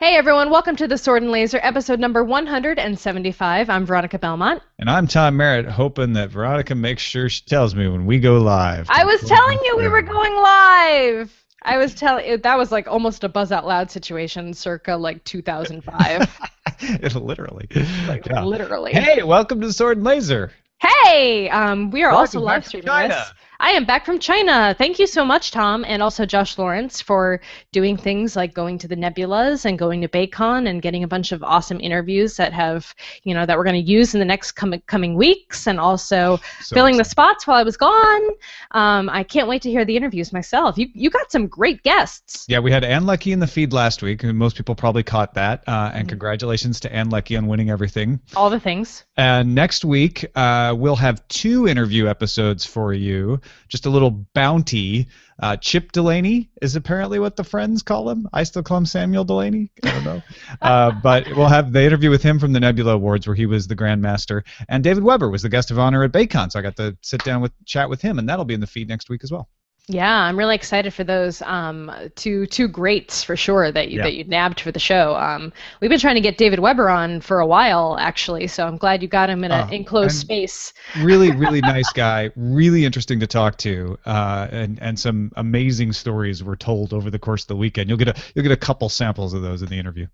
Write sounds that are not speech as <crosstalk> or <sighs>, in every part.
Hey everyone, welcome to the Sword and Laser episode number 175. I'm Veronica Belmont. And I'm Tom Merritt, hoping that Veronica makes sure she tells me when we go live. I was telling you we were going live. I was telling that was like almost a buzz out loud situation circa like 2005. <laughs> Literally. like yeah. literally. Hey, welcome to Sword and Laser. Hey, um, we are Welcome also live streaming this. I am back from China. Thank you so much, Tom, and also Josh Lawrence for doing things like going to the Nebulas and going to Baycon and getting a bunch of awesome interviews that have, you know, that we're going to use in the next com- coming weeks, and also So filling the spots while I was gone. Um, I can't wait to hear the interviews myself. You you got some great guests. Yeah, we had Ann Leckie in the feed last week, and most people probably caught that. Uh, and Mhm. congratulations to Ann Leckie on winning everything. All the things. And next week, uh, we'll have two interview episodes for you. Just a little bounty. Uh, Chip Delany is apparently what the friends call him. I still call him Samuel Delany. I don't know. <laughs> uh, but we'll have the interview with him from the Nebula Awards, where he was the Grandmaster. And David Weber was the guest of honor at Baycon, so I got to sit down with chat with him, and that'll be in the feed next week as well. Yeah, I'm really excited for those um, two two greats for sure that you Yeah. that you nabbed for the show. Um, we've been trying to get David Weber on for a while actually, so I'm glad you got him in an Oh, enclosed space. really really <laughs> nice guy really interesting to talk to uh, and and some amazing stories were told over the course of the weekend you'll get a you'll get a couple samples of those in the interview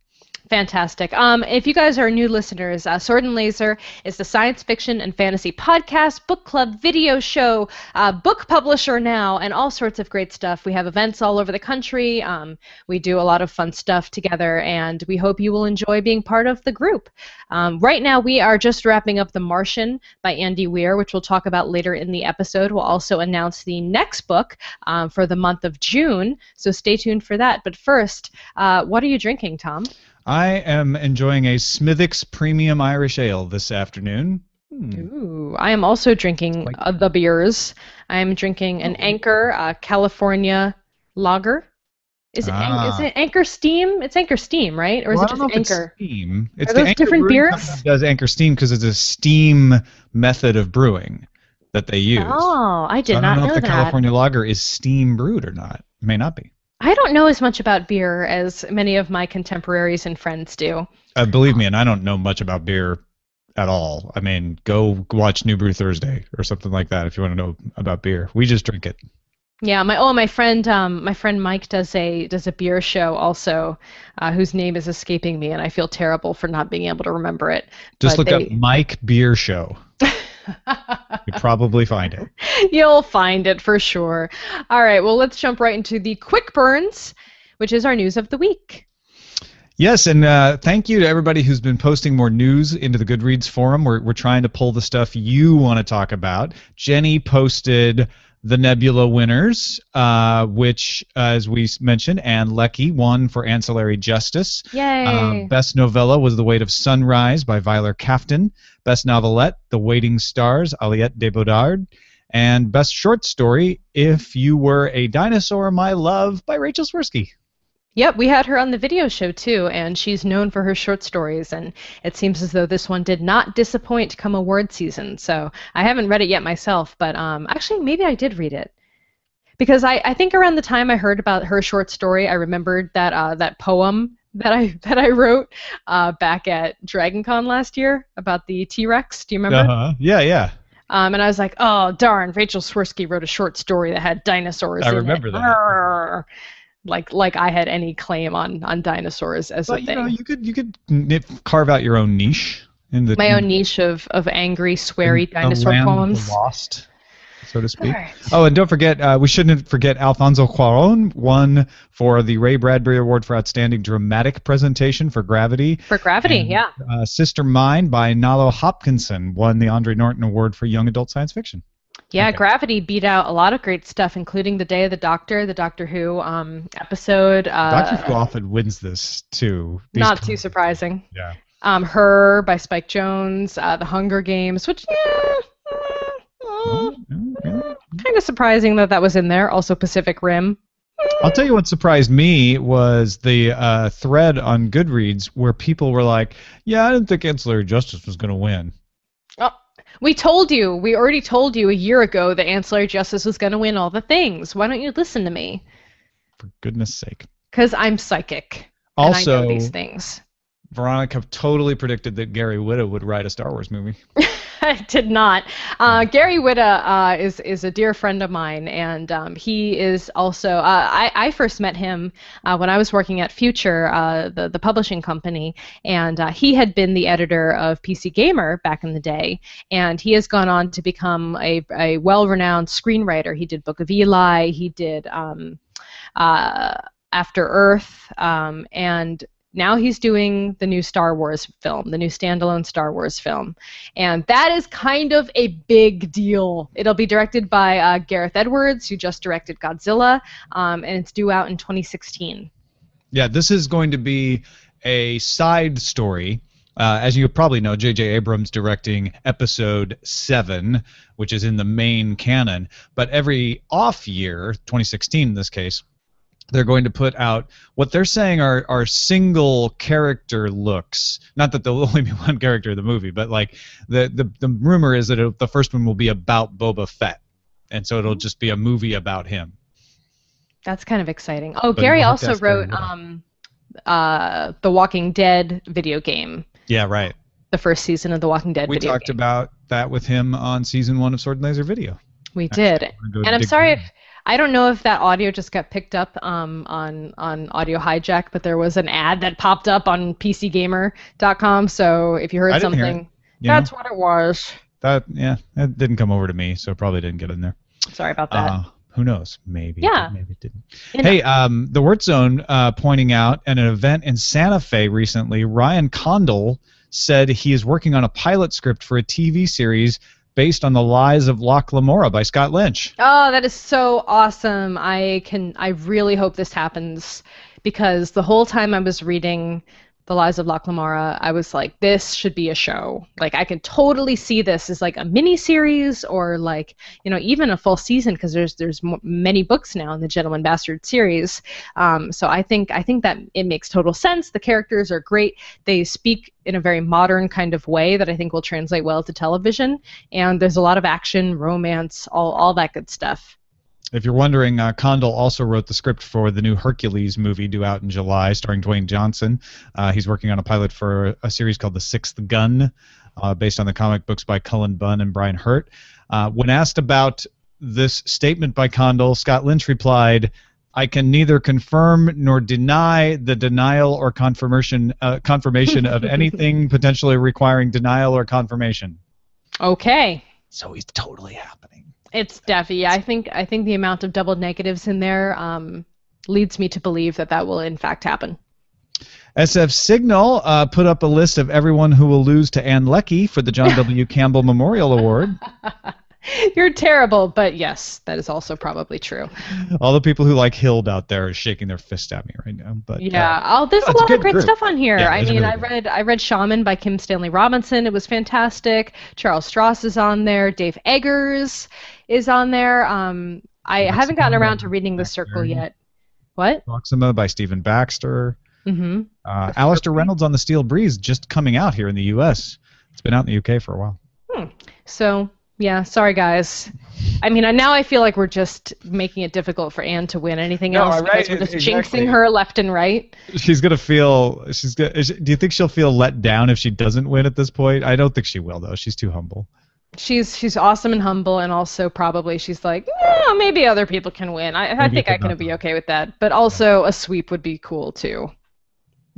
Fantastic. Um, if you guys are new listeners, uh, Sword and Laser is the science fiction and fantasy podcast, book club, video show, uh, book publisher now, and all sorts of great stuff. We have events all over the country. Um, we do a lot of fun stuff together, and we hope you will enjoy being part of the group. Um, right now, we are just wrapping up The Martian by Andy Weir, which we'll talk about later in the episode. We'll also announce the next book um, for the month of June, so stay tuned for that. But first, uh, what are you drinking, Tom? I am enjoying a smithwick's premium irish ale this afternoon Hmm. Ooh, I am also drinking Like- uh, the beers. I am drinking an Anchor uh, California Lager. Is it, Ah. is it Anchor Steam? It's Anchor Steam, right? Or is Well, it just Anchor? It's steam. It's Are the those Anchor different beers? Does Anchor Steam because it's a steam method of brewing that they use. Oh, I did so I not don't know, know if the that. California Lager is steam brewed or not. It May not be. I don't know as much about beer as many of my contemporaries and friends do. Uh, believe me, and I don't know much about beer at all. I mean, go watch New Brew Thursday or something like that if you want to know about beer. We just drink it. Yeah, my oh my friend um my friend Mike does a does a beer show also, uh, whose name is escaping me, and I feel terrible for not being able to remember it. Just But look they- up Mike Beer Show. You probably find it. <laughs> You'll find it for sure. All right, well, let's jump right into the quick burns, which is our news of the week. Yes, and uh, thank you to everybody who's been posting more news into the Goodreads forum. We're, we're trying to pull the stuff you want to talk about. Jenny posted the Nebula winners, uh, which, as we mentioned, Ann Leckie won for Ancillary Justice. Yay! Um, best novella was The Weight of Sunrise by Vylar Kaftan. Best novelette, The Waiting Stars, Aliette de Bodard. And best short story, If You Were a Dinosaur, My Love by Rachel Swirsky. Yep, we had her on the video show too, and she's known for her short stories, and it seems as though this one did not disappoint come award season. So I haven't read it yet myself, but um, actually, maybe I did read it. Because I, I think around the time I heard about her short story, I remembered that uh, that poem that I <laughs> that I wrote uh, back at DragonCon last year about the T Rex. Do you remember? Uh-huh. Yeah, yeah. Um, and I was like, oh, darn, Rachel Swirsky wrote a short story that had dinosaurs I remember it. that. Arrgh. Like, like I had any claim on, on dinosaurs as But a you thing. know, you could you could nip, carve out your own niche in the My own niche of, of angry, sweary dinosaur land of the poems. lost, so to speak. Alright. Oh, and don't forget, uh, we shouldn't forget Alfonso Cuarón won for the Ray Bradbury Award for Outstanding Dramatic Presentation for Gravity. For Gravity, And, yeah. Uh, Sister Mine by Nalo Hopkinson won the Andre Norton Award for Young Adult Science Fiction. Yeah, Okay. Gravity beat out a lot of great stuff, including the Day of the Doctor, the Doctor Who um, episode. Uh, Doctor Who often wins this too. Not too surprising. Yeah. Um, Her by Spike Jonze, uh, The Hunger Games, which, yeah, yeah. kind of surprising that that was in there. Also, Pacific Rim. I'll tell you what surprised me was the uh, thread on Goodreads where people were like, "Yeah, I didn't think Ancillary Justice was going to win." We told you. We already told you a year ago that Ancillary Justice was going to win all the things. Why don't you listen to me? For goodness sake. Because I'm psychic. and I know Also, these things. Veronica totally predicted that Gary Whitta would write a Star Wars movie. <laughs> I did not. Uh, Gary Whitta uh, is is a dear friend of mine, and um, he is also. Uh, I I first met him uh, when I was working at Future, uh, the the publishing company, and uh, he had been the editor of PC Gamer back in the day, and he has gone on to become a a well renowned screenwriter. He did Book of Eli. He did. Um, after Earth, um, and now he's doing the new Star Wars film, the new standalone Star Wars film. And that is kind of a big deal. It'll be directed by uh, Gareth Edwards, who just directed Godzilla, um, and it's due out in 2016. Yeah, this is going to be a side story. Uh, as you probably know, J.J. Abrams directing Episode Seven, which is in the main canon. But every off year, 2016 in this case, they're going to put out what they're saying are are single character looks. Not that there'll <laughs> only be one character in the movie, but like the the, the rumor is that it, the first one will be about Boba Fett, and so it'll just be a movie about him. That's kind of exciting. Oh, But Gary you'll have to also wrote um, uh, the Walking Dead video game, Yeah, right. the first season of the Walking Dead We talked game. about that with him on season one of Sword and Laser Video. we did. Gonna go And I'm sorry if I don't know if that audio just got picked up um, on on Audio Hijack, but there was an ad that popped up on PCGamer.com. So if you heard I hear it, something, You know? that's what it was. that yeah, that didn't come over to me, so probably didn't get in there. Sorry about that. Uh, who knows? Maybe. Yeah. Maybe it didn't. Hey, um, the Word Zone uh, pointing out at an event in Santa Fe recently, Ryan Condal said he is working on a pilot script for a TV series based on the lies of Locke Lamora by Scott Lynch. Oh, that is so awesome. I can I really hope this happens because the whole time I was reading The Lives of Locke Lamora, I was like, this should be a show. Like I can totally see this as like a mini series or like, you know, even a full season because there's there's mo- many books now in the Gentleman Bastard series. Um, so I think I think that it makes total sense. The characters are great. They speak in a very modern kind of way that I think will translate well to television. And there's a lot of action, romance, all all that good stuff. If you're wondering, uh, Condal also wrote the script for the new Hercules movie due out in July, starring Dwayne Johnson. Uh, he's working on a pilot for a series called The Sixth Gun, uh, based on the comic books by Cullen Bunn and Brian Hurtt. Uh, when asked about this statement by Condal, Scott Lynch replied, "I can neither confirm nor deny the denial or confirmation uh, confirmation of <laughs> anything potentially requiring denial or confirmation." Okay. So he's totally happening. It's Defi. I think I think the amount of double negatives in there um, leads me to believe that that will in fact happen. SF Signal uh, put up a list of everyone who will lose to Ann Leckie for the John W. <laughs> Campbell Memorial Award. <laughs> You're terrible, but yes, that is also probably true. All the people who like Hild out there are shaking their fist at me right now. But uh, Yeah. Oh, there's a a lot good of great group. stuff on here. Yeah, I mean, really I read I read Shaman by Kim Stanley Robinson. It was fantastic. Charles Stross is on there. Dave Eggers is on there. Um, I Alexa haven't gotten around to reading The Circle Berry. yet. What? Proxima by Stephen Baxter. Mm-hmm. Uh, Alastair Reynolds on the Steel Breeze just coming out here in the U.S. It's been out in the UK for a while. So yeah, sorry guys. I mean, I- now I feel like we're just making it difficult for Ann to win anything No, else right, because we're just exactly. jinxing her left and right. She's gonna feel. She's. Gonna, is, do you think she'll feel let down if she doesn't win at this point? I don't think she will though. She's too humble. She's she's awesome and humble, and also probably she's like, maybe other people can win. I, I think I can be okay with that. But also a sweep would be cool too.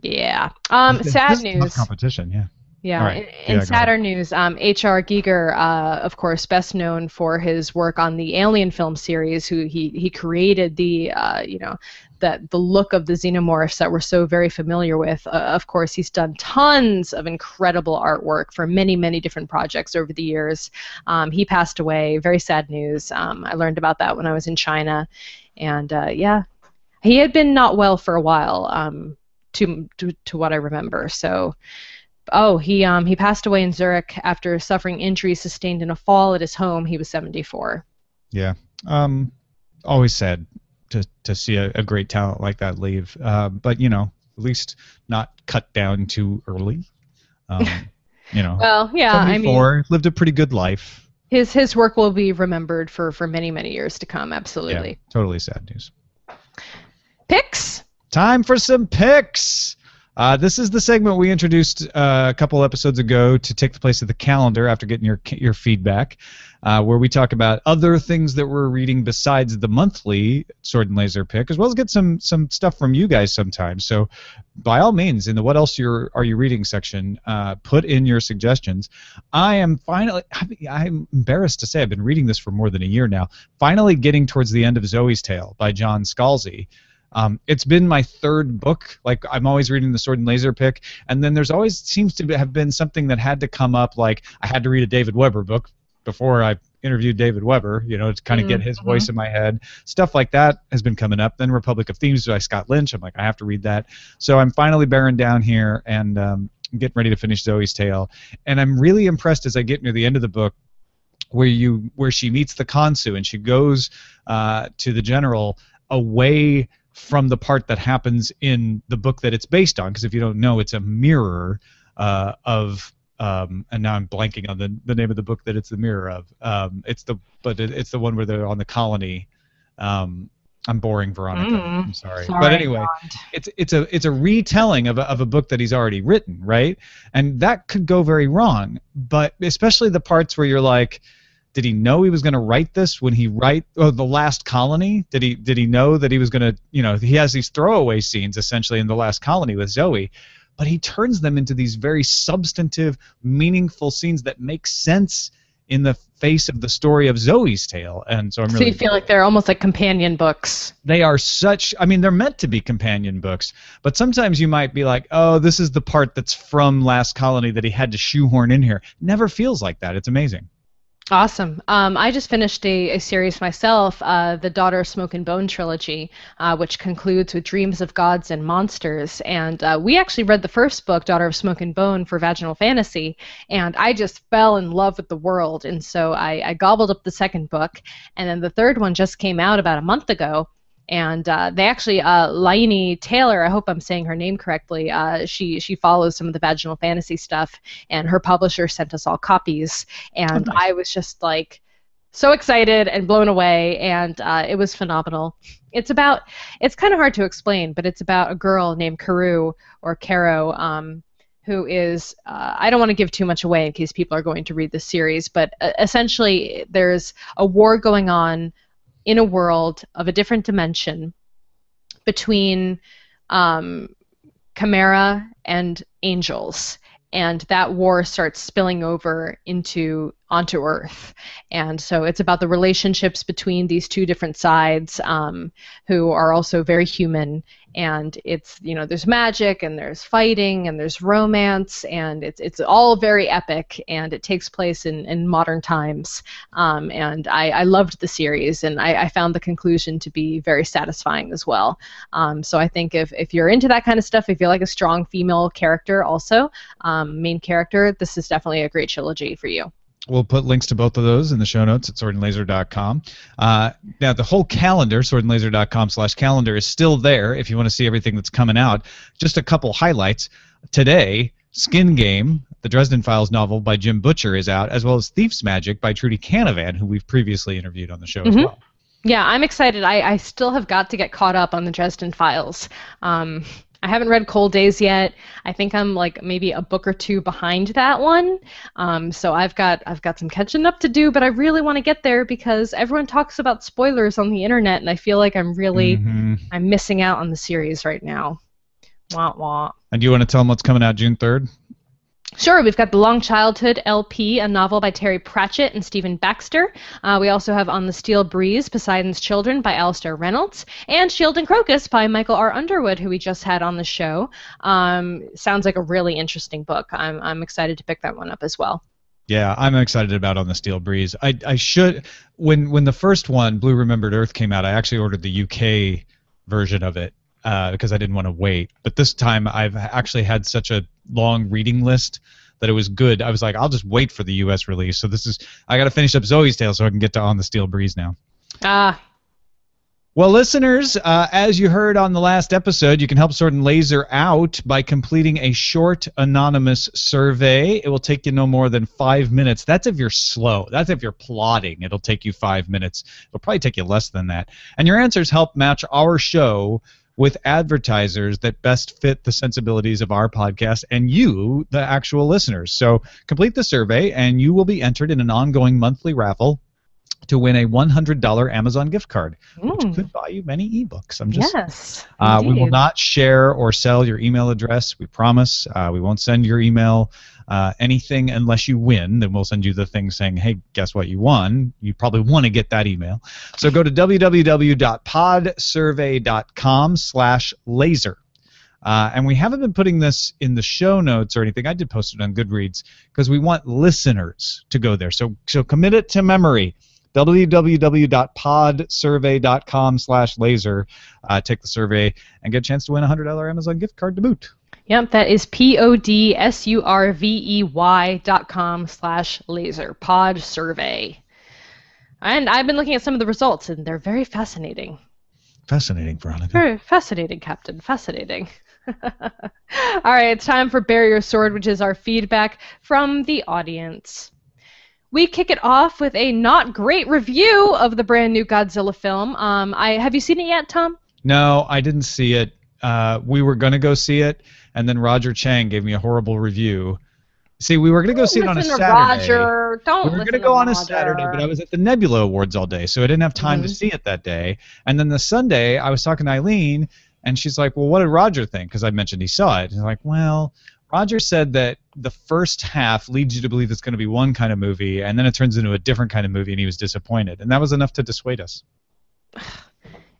Yeah. Um. Sad news. competition. Yeah. Yeah, right. in, Yeah, in sadder news, um, H.R. Giger, uh, of course, best known for his work on the Alien film series, who he he created the uh, you know the the look of the xenomorphs that we're so very familiar with. Uh, of course, he's done tons of incredible artwork for many many different projects over the years. Um, he passed away. Very sad news. Um, I learned about that when I was in China, and uh, yeah, he had been not well for a while. Um, to, to to what I remember, so. Oh, he um he passed away in Zurich after suffering injuries sustained in a fall at his home. He was 74. Yeah. Um, always sad to to see a, a great talent like that leave. Uh, but you know, at least not cut down too early. Um, <laughs> you know, Well, yeah, I mean, 74, lived a pretty good life. his his work will be remembered for for many many years to come. Yeah, Absolutely. totally sad news. Picks. Time for some picks. Uh, this is the segment we introduced uh, a couple episodes ago to take the place of the calendar after getting your your feedback, uh, where we talk about other things that we're reading besides the monthly Sword and Laser pick, as well as get some some stuff from you guys sometimes. So, by all means, in the what else you're are you reading section, uh, put in your suggestions. I am finally I'm embarrassed to say I've been reading this for more than a year now. Finally, getting towards the end of Zoe's Tale by John Scalzi. Um, it's been my third book. Like I'm always reading the Sword and Laser pick, and then there's always seems to have been something that had to come up. Like I had to read a David Weber book before I interviewed David Weber, you know, to kind of mm-hmm. get his voice mm-hmm. in my head. Stuff like that has been coming up. Then Republic of Thieves by Scott Lynch. I'm like, I have to read that. So I'm finally bearing down here and um, getting ready to finish Zoe's Tale. And I'm really impressed as I get near the end of the book where you where she meets the Consu and she goes uh, to the general away from the part that happens in the book that it's based on. Because if you don't know, it's a mirror uh, of. Um, and now I'm blanking on the, the name of the book that it's the mirror of. Um, it's the but it, it's the one where they're on the colony. Um, I'm boring, Veronica. Mm, I'm sorry. sorry. But anyway, God. it's it's a it's a retelling of a, of a book that he's already written, right? And that could go very wrong. But especially the parts where you're like, did he know he was going to write this when he write oh, the last colony did he did he know that he was going to you know he has these throwaway scenes essentially in the last colony with zoe but he turns them into these very substantive meaningful scenes that make sense in the face of the story of Zoe's tale, and so I'm really. So you feel like they're almost like companion books. They are such. I mean, they're meant to be companion books, but sometimes you might be like, "Oh, this is the part that's from Last Colony that he had to shoehorn in here." Never feels like that. It's amazing. Awesome. Um, I just finished a, a series myself, uh, the Daughter of Smoke and Bone trilogy, uh, which concludes with Dreams of Gods and Monsters. And uh, we actually read the first book, Daughter of Smoke and Bone, for Vaginal Fantasy, and I just fell in love with the world. And so I, I gobbled up the second book, and then the third one just came out about a month ago and uh, they actually uh, Laini Taylor, I hope I'm saying her name correctly. Uh, she she follows some of the vaginal fantasy stuff, and her publisher sent us all copies, and oh, nice. I was just like so excited and blown away, and uh, it was phenomenal. It's about it's kind of hard to explain, but it's about a girl named Karu or Caro. Um, who is uh, I don't want to give too much away in case people are going to read the series, but uh, essentially there's a war going on in a world of a different dimension between um, Chimera and angels. And that war starts spilling over into onto Earth, and so it's about the relationships between these two different sides, um, who are also very human, and it's you know there's magic and there's fighting and there's romance and it's it's all very epic and it takes place in, in modern times. Um, and I, I loved the series and I, I found the conclusion to be very satisfying as well. Um, so I think if, if you're into that kind of stuff if you like a strong female character also um, main character this is definitely a great trilogy for you We'll put links to both of those in the show notes at swordandlaser.com. Uh, now, the whole calendar, swordandlaser.com slash calendar, is still there if you want to see everything that's coming out. Just a couple highlights. Today, Skin Game, the Dresden Files novel by Jim Butcher, is out, as well as Thief's Magic by Trudi Canavan, who we've previously interviewed on the show mm-hmm. as well. Yeah, I'm excited. I, I still have got to get caught up on the Dresden Files. Um, I haven't read Cold Days yet. I think I'm like maybe a book or two behind that one. Um, so I've got I've got some catching up to do, but I really want to get there because everyone talks about spoilers on the internet, and I feel like I'm really mm-hmm. I'm missing out on the series right now. Wah wah. And do you want to tell them what's coming out June third? Sure, we've got The Long Childhood LP, a novel by Terry Pratchett and Stephen Baxter. Uh, we also have On the Steel Breeze, Poseidon's Children by Alastair Reynolds, and Shield and Crocus by Michael R. Underwood, who we just had on the show. Um, sounds like a really interesting book. I'm, I'm excited to pick that one up as well. Yeah, I'm excited about On the Steel Breeze. I, I should when when the first one, Blue Remembered Earth, came out, I actually ordered the UK version of it uh, because I didn't want to wait. But this time I've actually had such a long reading list that it was good. I was like, I'll just wait for the U.S. release. So this is I got to finish up Zoe's Tale so I can get to On the Steel Breeze now. Ah. Well, listeners, uh, as you heard on the last episode, you can help Sword and Laser out by completing a short anonymous survey. It will take you no more than five minutes. That's if you're slow. That's if you're plotting. It'll take you five minutes. It'll probably take you less than that. And your answers help match our show with advertisers that best fit the sensibilities of our podcast and you, the actual listeners. So complete the survey, and you will be entered in an ongoing monthly raffle to win a $100 Amazon gift card, which Mm. could buy you many ebooks. I'm just Yes. uh, we will not share or sell your email address. We promise. Uh, we won't send your email uh, anything unless you win. Then we'll send you the thing saying, "Hey, guess what? You won." You probably want to get that email. So go to www.podsurvey.com slash laser. Uh, and we haven't been putting this in the show notes or anything. I did post it on Goodreads because we want listeners to go there. So so commit it to memory www.podsurvey.com slash laser uh, take the survey and get a chance to win a $100 amazon gift card to boot Yep, that is P O D S U R V E Y dot com slash laser pod survey. And I've been looking at some of the results, and they're very fascinating. fascinating veronica Very fascinating, Captain. Fascinating. <laughs> All right, it's time for Barrier Sword, which is our feedback from the audience. We kick it off with a not great review of the brand new Godzilla film. Um, I have you seen it yet, Tom? no i didn't see it uh, we were going to go see it and then roger chang gave me a horrible review see we were going to go see it on a to saturday Roger. Don't we were going to go on a Saturday, but I was at the Nebula Awards all day, so I didn't have time to Mhm. see it that day. And then the Sunday, I was talking to Eileen, and she's like, "Well, what did Roger think?" Because I mentioned he saw it. And I'm like, "Well, Roger said that the first half leads you to believe it's going to be one kind of movie, and then it turns into a different kind of movie, and he was disappointed. And that was enough to dissuade us.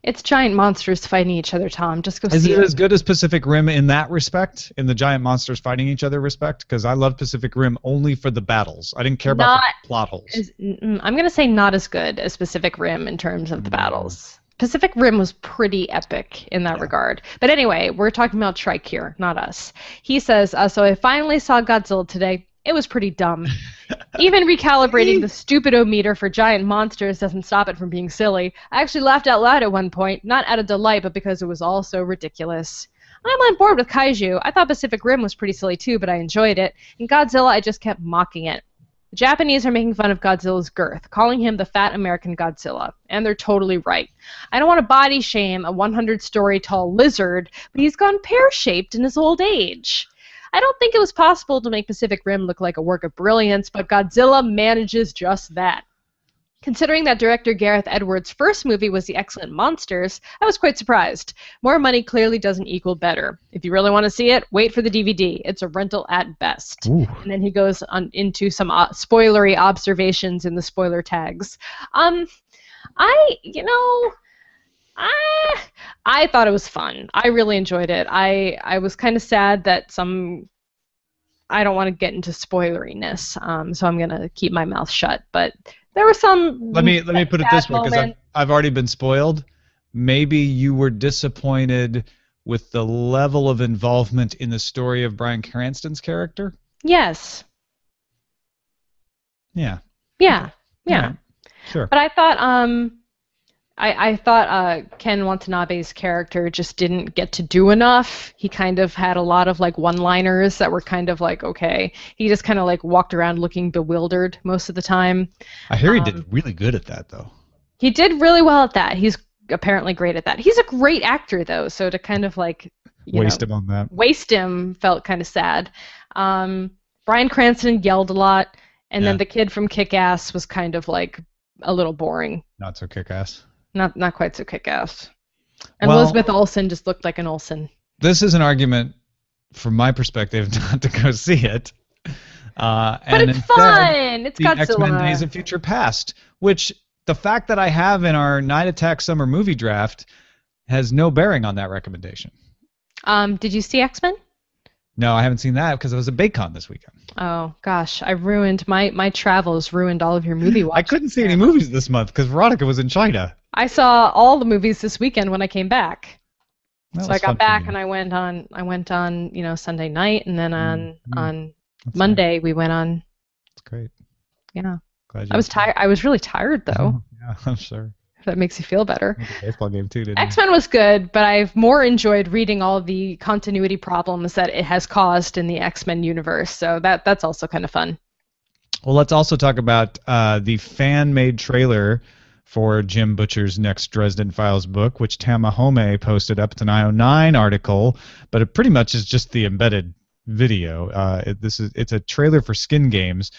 It's giant monsters fighting each other, Tom. Just go Is see it it. as good as Pacific Rim in that respect, in the giant monsters fighting each other respect? Because I love Pacific Rim only for the battles. I didn't care about Not the plot holes. Mm, I'm going to say not as good as Pacific Rim in terms of the Mm. battles. Pacific Rim was pretty epic in that Yeah. regard. But anyway, we're talking about Trike here, not us. He says, uh, So I finally saw Godzilla today. It was pretty dumb. <laughs> Even recalibrating the <laughs> stupid-o-meter for giant monsters doesn't stop it from being silly. I actually laughed out loud at one point, not out of delight, but because it was all so ridiculous. I'm on board with Kaiju. I thought Pacific Rim was pretty silly too, but I enjoyed it. In Godzilla, I just kept mocking it. The Japanese are making fun of Godzilla's girth, calling him the fat American Godzilla, and they're totally right. I don't want to body shame a 100 story tall lizard, but he's gone pear shaped in his old age. I don't think it was possible to make Pacific Rim look like a work of brilliance, but Godzilla manages just that. Considering that director Gareth Edwards' first movie was The Excellent Monsters, I was quite surprised. More money clearly doesn't equal better. If you really want to see it, wait for the DVD. It's a rental at best. Ooh. And then he goes on into some uh, spoilery observations in the spoiler tags. Um, I, you know, I, I thought it was fun. I really enjoyed it. I, I was kind of sad that some. I don't want to get into spoileriness, um, so I'm gonna keep my mouth shut. But there were some. let me let me put it this way because I've. I've already been spoiled maybe you were disappointed with the level of involvement in the story of bryan cranston's character Yes. yeah Yeah. Yeah. Alright. sure But I thought um I, I thought uh, Ken Watanabe's character just didn't get to do enough. He kind of had a lot of like one-liners that were kind of like okay. He just kind of like walked around looking bewildered most of the time. i hear he um, did really good at that though He did really well at that. He's apparently great at that. He's a great actor though, so to kind of like you waste know, him on that waste him felt kind of sad. Um, Bryan Cranston yelled a lot, and Yeah. then the kid from Kick Ass was kind of like a little boring. not so kick-ass Not not quite so kick ass. And Well- Elizabeth Olsen just looked like an Olsen. this is an argument from my perspective <laughs> not to go see it uh, But it's fun. It's the X-Men Days of Future Past, which the fact that I have in our Night Attack Summer movie draft has no bearing on that recommendation. Um, did you see X Men? No, I haven't seen that because I was at Baycon this weekend. Oh gosh, I ruined my my travels. Ruined all of your movie watching. <laughs> I couldn't see any movies this month because Veronica was in China. I saw all the movies this weekend when I came back. That so I got back and I went on I went on you know Sunday night and then on Mhm. on That's Monday we went on. That's great. Yeah, Glad you I was tired. I was really tired though. <laughs> Yeah, I'm sure. if that makes you feel better. Baseball game too, didn't X Men was good, but I've more enjoyed reading all the continuity problems that it has caused in the X Men universe. So that that's also kind of fun. Well, let's also talk about uh, the fan-made trailer for Jim Butcher's next Dresden Files book, which Tamahome posted up. It's an IO9 article, but it pretty much is just the embedded video. Uh, it, this is it's a trailer for Skin Games.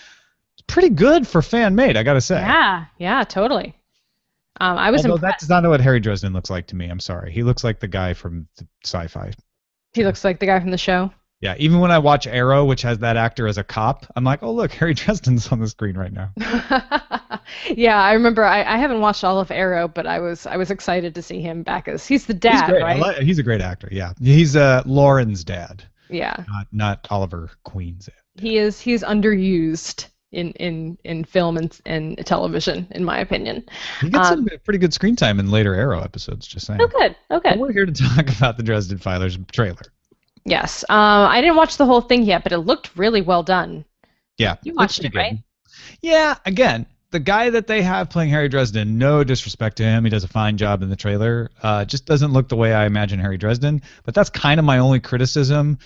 It's pretty good for fan made, I gotta say. Yeah, yeah, totally. Um, I was Although impressed. that does not know what Harry Dresden looks like to me. I'm sorry. He looks like the guy from the sci-fi. He looks like the guy from the show. Yeah, even when I watch Arrow, which has that actor as a cop, I'm like, oh look, <laughs> Harry Dresden's on the screen right now. <laughs> yeah, I remember. I, I haven't watched all of Arrow, but I was I was excited to see him back as he's the he's dad, great. Right? he's a great actor. Yeah, he's uh, Laurel's dad, yeah, not not Oliver Queen's dad. he is. He's underused in in in film and and television, in my opinion. He gets Um, some pretty good screen time in later Arrow episodes. Just saying. Oh, good. Oh, we're here to talk <laughs> about the Dresden Filers trailer. Yes. Um, I didn't watch the whole thing yet, but it looked really well done. Yeah, You watched it, good. right? Yeah, again, the guy that they have playing Harry Dresden, no disrespect to him, he does a fine job in the trailer. Uh, just doesn't look the way I imagine Harry Dresden. But that's kind of my only criticism,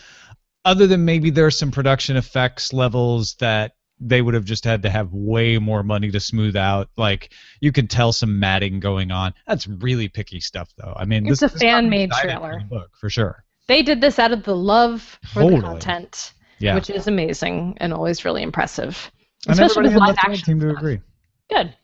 other than maybe there are some production effects levels that they would have just had to have way more money to smooth out. Like you can tell some matting going on. That's really picky stuff, though. I mean, It's this, a me fan-made trailer. book for sure. They did this out of the love for Totally. the content, Yeah, which is amazing and always really impressive. and especially with live action seemed to stuff. agree. Good.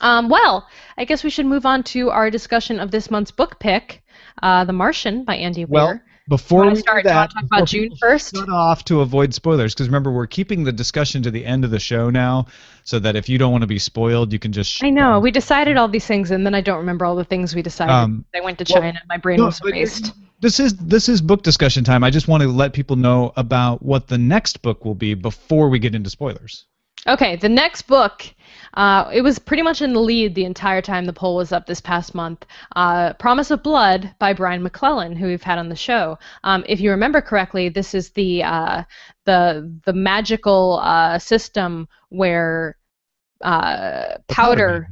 Um, well, I guess we should move on to our discussion of this month's book pick, uh, The Martian by Andy Well, Weir. Before we start- do do you wanna that, talk about June first? Shut off to avoid spoilers, because remember we're keeping the discussion to the end of the show now, so that if you don't want to be spoiled, you can just. I know we decided all these things, and then I don't remember all the things we decided. Um, I went to well, China. My brain No, was erased. This is this is book discussion time. I just want to let people know about what the next book will be before we get into spoilers. Okay, the next book. Uh, it was pretty much in the lead the entire time the poll was up this past month. Uh, Promise of Blood by Brian McClellan, who we've had on the show. Um, if you remember correctly, this is the uh, the the magical uh, system where uh, powder.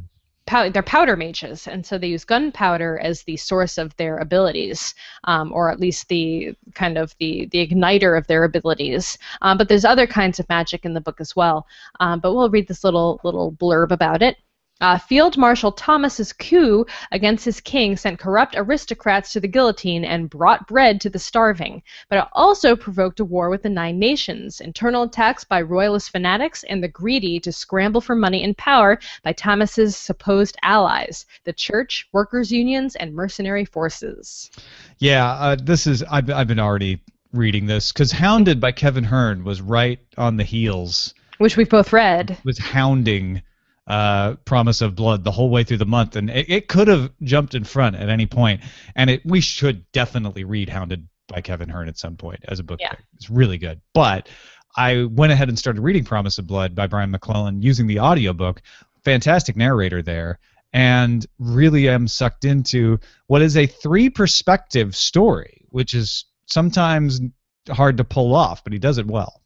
Pow- they're powder mages, and so they use gunpowder as the source of their abilities, um, or at least the kind of the the igniter of their abilities. Um, but there's other kinds of magic in the book as well. Um, but we'll read this little little blurb about it. Uh, Field Marshal Thomas's coup against his king sent corrupt aristocrats to the guillotine and brought bread to the starving, but it also provoked a war with the Nine Nations, internal attacks by royalist fanatics, and the greedy to scramble for money and power by Thomas's supposed allies, the church, workers' unions, and mercenary forces. Yeah, uh, this is I've I've been already reading this because Hounded by Kevin Hearne was right on the heels Which we've both read. was hounding uh, Promise of Blood the whole way through the month, and it, it could have jumped in front at any point. And it we should definitely read Hounded by Kevin Hearne at some point as a book. Yeah. pick. It's really good. But I went ahead and started reading Promise of Blood by Brian McClellan using the audiobook. Fantastic narrator there. And really am sucked into what is a three perspective story, which is sometimes hard to pull off, but he does it well.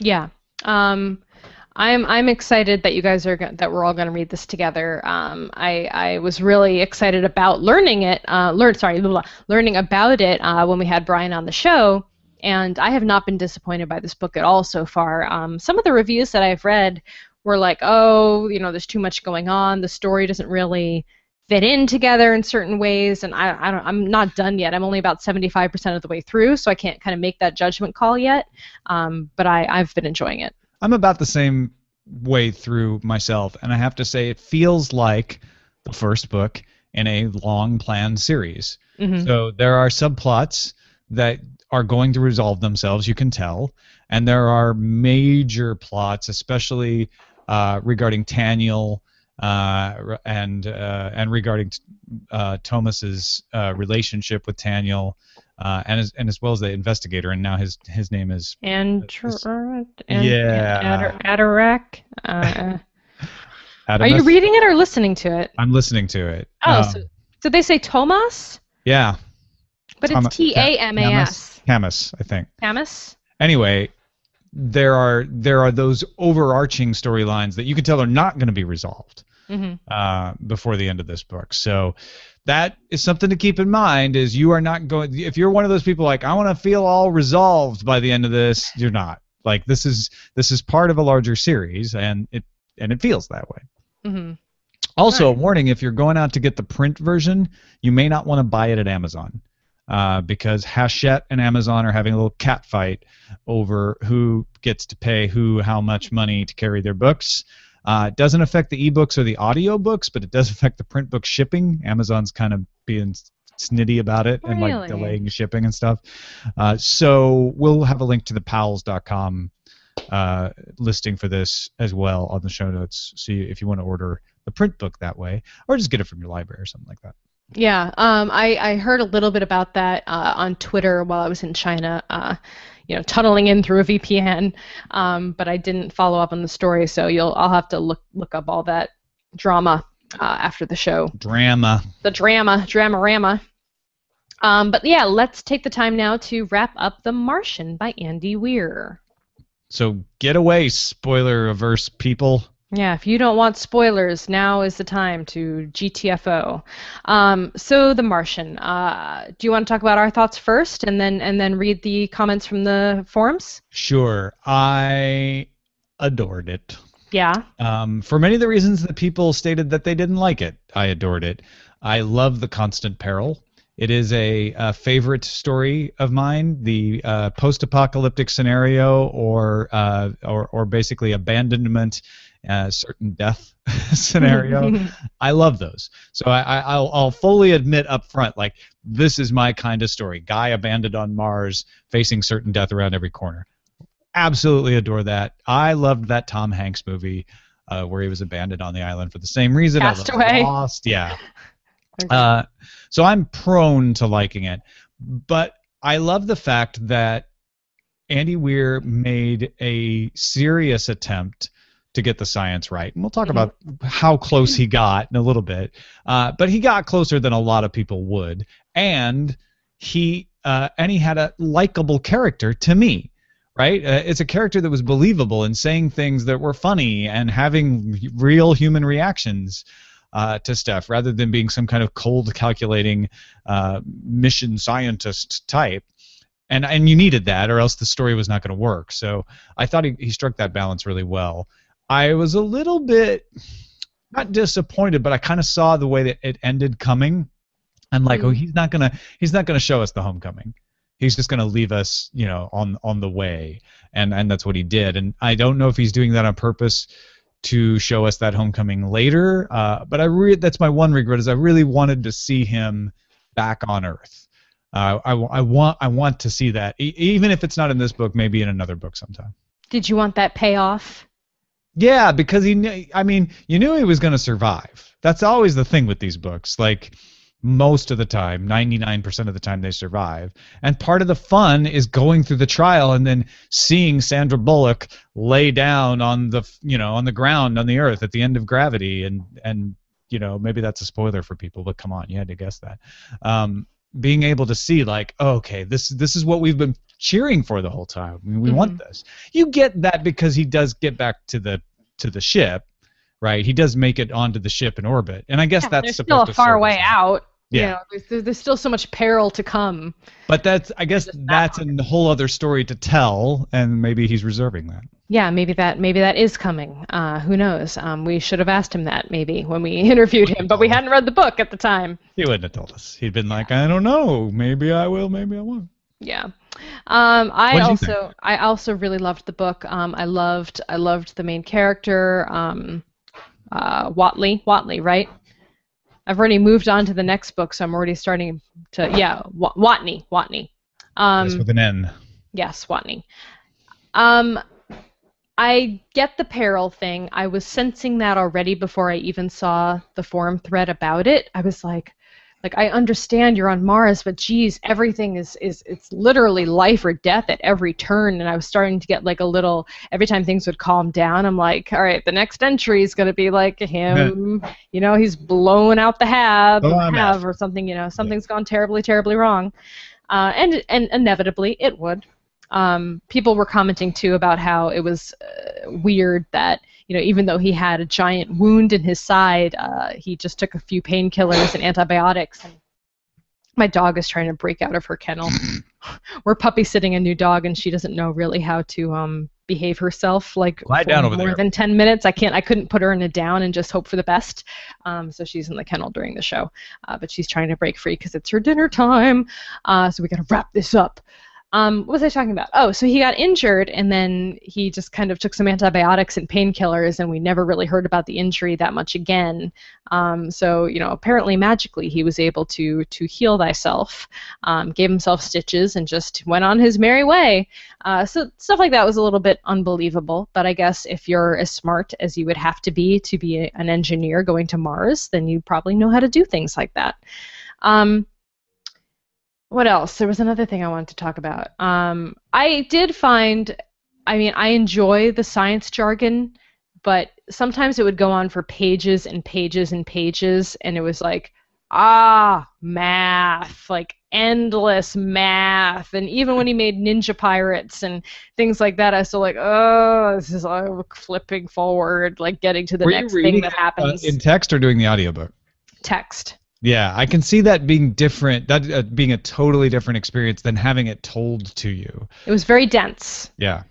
Yeah. Um, I'm I'm excited that you guys are that we're all going to read this together. Um, I I was really excited about learning it. Uh, learn sorry, blah, blah, learning about it uh, when we had Brian on the show, and I have not been disappointed by this book at all so far. Um, some of the reviews that I've read were like, oh, you know, there's too much going on. The story doesn't really fit in together in certain ways, and I, I don't, I'm not done yet. I'm only about 75% of the way through, so I can't kind of make that judgment call yet. Um, but I, I've been enjoying it. I'm about the same way through myself, and I have to say it feels like the first book in a long planned series. hmm So there are subplots that are going to resolve themselves, you can tell, and there are major plots, especially uh, regarding Taniel uh, and uh, and regarding uh, Thomas's uh, relationship with Taniel, uh, and as and as well as the investigator, and now his his name is And, This- and Yeah. Adarac. Uh, Adamus. <laughs> are you reading it or listening to it? I'm listening to it. Oh, Um, so, so they say Tomas, yeah, but Toma- it's T A M A S. Camus, I think. Camus. Anyway, there are there are those overarching storylines that you can tell are not going to be resolved hmm uh, before the end of this book. So that is something to keep in mind. Is you are not going if you're one of those people like I want to feel all resolved by the end of this. You're not. Like this is this is part of a larger series, and it and it feels that way. hmm Also, a warning: if you're going out to get the print version, you may not want to buy it at Amazon. Uh, because Hachette and Amazon are having a little cat fight over who gets to pay who how much money to carry their books. Uh, it doesn't affect the ebooks or the audio books, but it does affect the print book shipping. Amazon's kind of being snitty about it and like delaying shipping and stuff. Uh, so we'll have a link to the pals.com uh, listing for this as well on the show notes. So you, if you want to order the print book that way, or just get it from your library or something like that. Yeah, um, I, I heard a little bit about that uh, on Twitter while I was in China, uh, you know, tunneling in through a VPN, um, but I didn't follow up on the story, so you'll I'll have to look look up all that drama uh, after the show. Drama. The drama, dramarama. Um, but yeah, let's take the time now to wrap up The Martian by Andy Weir. So get away, spoiler averse people. Yeah, if you don't want spoilers, now is the time to GTFO. Um, so, The Martian. Uh, do you want to talk about our thoughts first, and then and then read the comments from the forums? Sure, I adored it. Yeah. Um, for many of the reasons that people stated that they didn't like it, I adored it. I love the constant peril. It is a, a favorite story of mine. The uh, post-apocalyptic scenario, or uh, or or basically abandonment, uh, certain death <laughs> scenario. <laughs> I love those. So I, I, I'll, I'll fully admit up front, like this is my kind of story. Guy abandoned on Mars, facing certain death around every corner. Absolutely adore that. I loved that Tom Hanks movie uh, where he was abandoned on the island for the same reason. Castaway. Lost, yeah. <laughs> Uh, so I'm prone to liking it, but I love the fact that Andy Weir made a serious attempt to get the science right, and we'll talk Mhm. about how close he got in a little bit. Uh, but he got closer than a lot of people would, and he uh, and he had a likable character to me. Right, uh, it's a character that was believable and saying things that were funny and having real human reactions uh, to stuff rather than being some kind of cold calculating uh, mission scientist type and and you needed that or else the story was not going to work so i thought he, he struck that balance really well i was a little bit not disappointed but i kind of saw the way that it ended coming i'm like oh Mm. he's not gonna he's not gonna show us the homecoming he's just gonna leave us you know on on the way and and that's what he did and i don't know if he's doing that on purpose to show us that homecoming later. Uh, but I re- that's my one regret is I really wanted to see him back on Earth. Uh, I, I want I want to see that e- even if it's not in this book, maybe in another book sometime. Did you want that payoff? Yeah, because he kn- I mean, you knew he was going to survive. That's always the thing with these books. Like most of the time, 99% of the time they survive. And part of the fun is going through the trial and then seeing Sandra Bullock lay down on the, you know, on the ground on the earth at the end of gravity and and you know, maybe that's a spoiler for people, but come on, you had to guess that. Um being able to see like, oh, okay, this this is what we've been cheering for the whole time. I mean, we want this. You get that because he does get back to the to the ship, right? He does make it onto the ship in orbit, and I guess Yeah, that's supposed still a far way out. you Yeah. know, there's, there's, still so much peril to come. But that's I guess Just that that's a whole other story to tell, and maybe he's reserving that. Yeah, maybe that maybe that is coming. Uh, who knows? Um, we should have asked him that maybe when we <laughs> interviewed him, but we hadn't read the book at the time. He wouldn't have told us. He'd been like, I don't know. Maybe I will. Maybe I won't. Yeah. Um, I also I also really loved the book. Um, I loved I loved the main character, um, uh, Watley. Watley, right? I've already moved on to the next book, so I'm already starting to yeah, Wa- Watney, Watney. Um, Yes, with an N. Yes, Watney. Um, I get the peril thing. I was sensing that already before I even saw the forum thread about it. I was like, like I understand you're on Mars, but geez, everything is is it's literally life or death at every turn. And I was starting to get like a little every time things would calm down. I'm like, all right, the next entry is gonna be like him. you know, he's blowing out the hab, Oh, have or something. You know, something's gone terribly, terribly wrong. Uh, and and inevitably it would um, people were commenting too about how it was uh, weird that you know even though he had a giant wound in his side, uh, he just took a few painkillers and antibiotics. And my dog is trying to break out of her kennel. <laughs> We're puppy sitting a new dog, and she doesn't know really how to um, behave herself like Lie for down over more there. than 10 minutes. I can't I couldn't put her in a down and just hope for the best. Um, so she's in the kennel during the show, uh, but she's trying to break free because it's her dinner time. Uh, so we got to wrap this up. Um, what was I talking about? Oh, so he got injured, and then he just kind of took some antibiotics and painkillers, and we never really heard about the injury that much again. Um, so you know, apparently magically he was able to to heal thyself, um, gave himself stitches, and just went on his merry way. Uh, so stuff like that was a little bit unbelievable. But I guess if you're as smart as you would have to be to be a, an engineer going to Mars, then you probably know how to do things like that. Um, what else? There was another thing I wanted to talk about. Um, I did find, I mean, I enjoy the science jargon, but sometimes it would go on for pages and pages and pages, and it was like, ah, math, like endless math. And even when he made Ninja Pirates and things like that, I was still like, oh, this is uh, flipping forward, like getting to the Were you next thing that uh, happens. in text or doing the audiobook? Text. Yeah, I can see that being different. That uh, being a totally different experience than having it told to you. It was very dense. Yeah.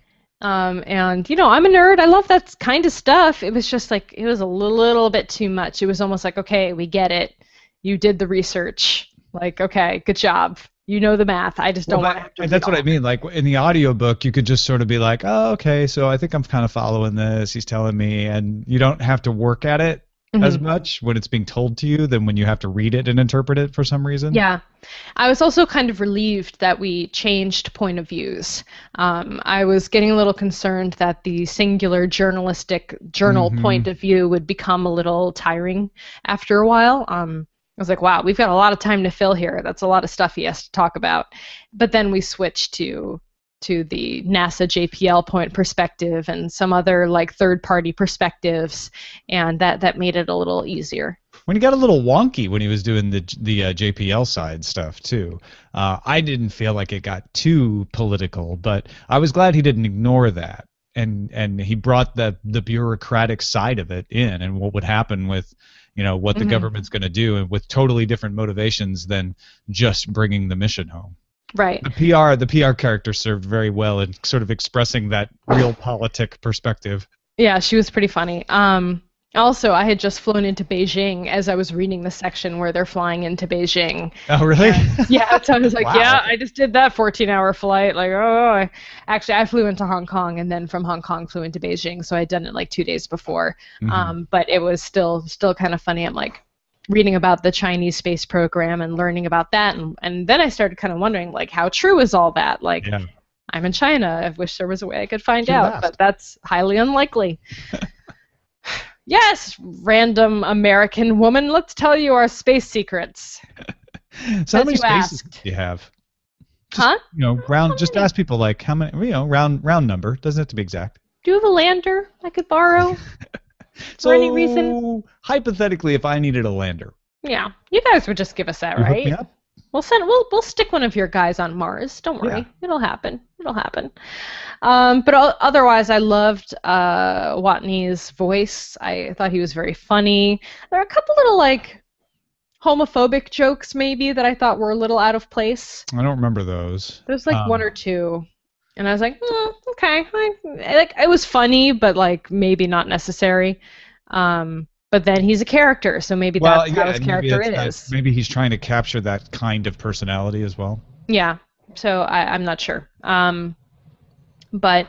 Um, and you know, I'm a nerd. I love that kind of stuff. It was just like it was a little bit too much. It was almost like, okay, we get it. You did the research. Like, okay, good job. You know the math. I just don't Well, want to have to. that's what I mean. Like in the audiobook, you could just sort of be like, "Oh, okay, so I think I'm kind of following this. He's telling me," and you don't have to work at it it. as much when it's being told to you than when you have to read it and interpret it for some reason. Yeah. I was also kind of relieved that we changed point of views. Um, I was getting a little concerned that the singular journalistic journal Mhm. point of view would become a little tiring after a while. Um, I was like, wow, we've got a lot of time to fill here. That's a lot of stuff he has to talk about. But then we switched to to the NASA JPL point perspective and some other like third party perspectives, and that that made it a little easier. When he got a little wonky when he was doing the the uh, JPL side stuff too, uh, I didn't feel like it got too political, but I was glad he didn't ignore that, and and he brought the the bureaucratic side of it in, and what would happen with, you know, what the Mhm. government's going to do, and with totally different motivations than just bringing the mission home. Right. The PR the PR character served very well in sort of expressing that realpolitik perspective. Yeah, she was pretty funny. Um, also, I had just flown into Beijing as I was reading the section where they're flying into Beijing. Oh really? Yeah, so I was like, <laughs> Wow. yeah, I just did that 14-hour flight. Like, oh, I, actually, I flew into Hong Kong and then from Hong Kong flew into Beijing, so I'd done it like two days before. Mhm. Um, but it was still still kind of funny. I'm like reading about the Chinese space program and learning about that, and and then I started kind of wondering like, how true is all that? Like, Yeah. I'm in China. I wish there was a way I could find She out, laughed. but that's highly unlikely. <laughs> yes, random American woman, let's tell you our space secrets. <laughs> So how many spaces asked. do you have? Huh? You know, round. Just ask people like how many. You know, round round number. Doesn't have to be exact. Do you have a lander I could borrow? <laughs> So For any reason? hypothetically, if I needed a lander, yeah, you guys would just give us that, you right? up. We'll send. We'll we'll stick one of your guys on Mars. Don't worry, Yeah. it'll happen. It'll happen. Um, but o- otherwise, I loved uh, Watney's voice. I thought he was very funny. There are a couple little like homophobic jokes maybe that I thought were a little out of place. I don't remember those. There's like Um, one or two, and I was like, "Hmm, okay, I, like it was funny, but like maybe not necessary. Um, but then he's a character, so maybe well, that's yeah, how his character that- is. maybe he's trying to capture that kind of personality as well. Yeah, so I, I'm not sure. Um, but